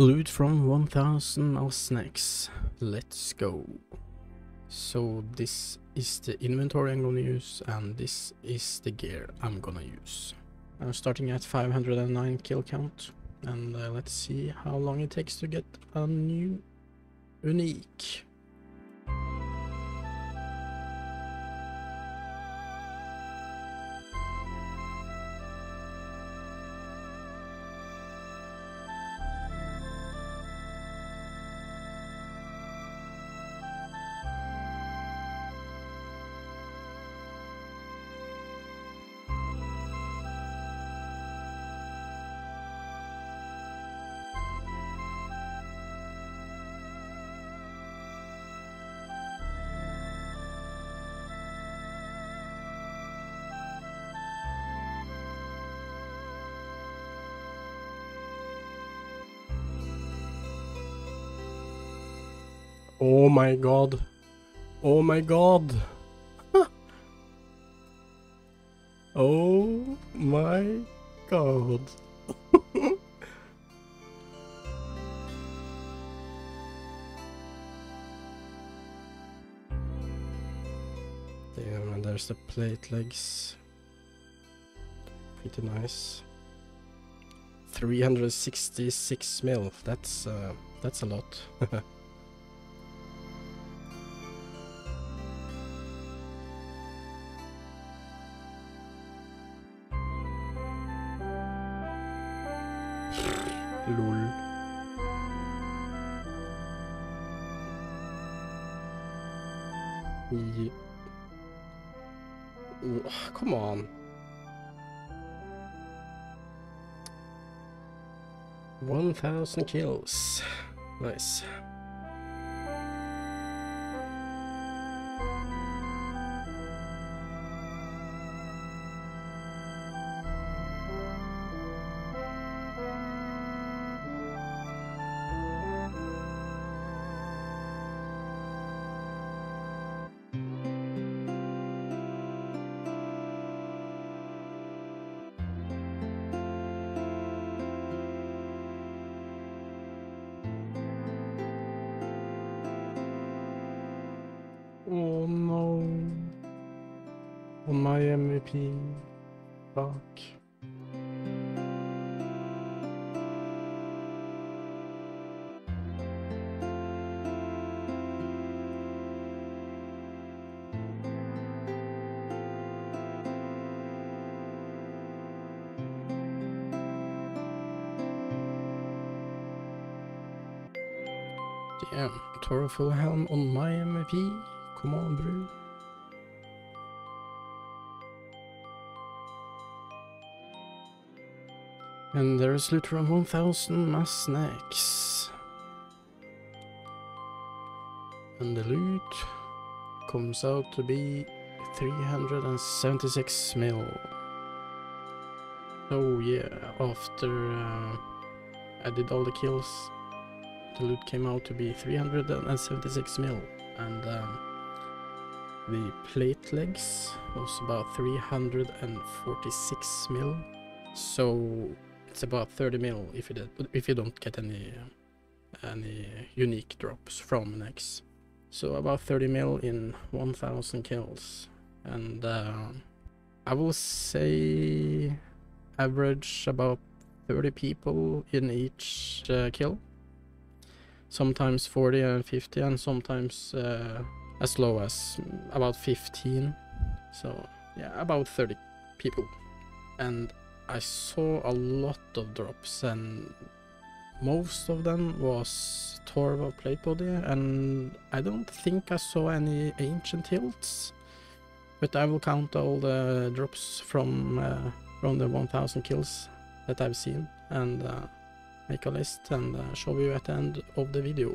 Loot from 1000 mass Nex. Let's go. So this is the inventory I'm gonna use and this is the gear I'm gonna use. I'm starting at 509 kill count and uh, let's see how long it takes to get a new unique. Oh my god. Oh my god. oh my god. Damn, and there's the plate legs. Pretty nice. 366 mil. That's uh, that's a lot. Lol. Ye- Ugh, Come on. One thousand kills. Nice. Oh no. On my MVP. Fuck. Damn, Torva full helm on my MVP. Come on, bro. And there's loot from 1000 mass Nex. And the loot comes out to be 376 mil. So yeah, after uh, I did all the kills, the loot came out to be 376 mil. And um, the plate legs was about 346 mil. So it's about 30 mil if you did, if you don't get any any unique drops from Nex. So about 30 mil in 1000 kills, and uh, I will say average about 30 people in each uh, kill. Sometimes 40 and 50, and sometimes uh, as low as about 15. So yeah, about 30 people, and I saw a lot of drops and most of them was Torva plate body and I don't think I saw any ancient hilts but I will count all the drops from uh, from the 1000 kills that I've seen and uh, make a list and uh, show you at the end of the video.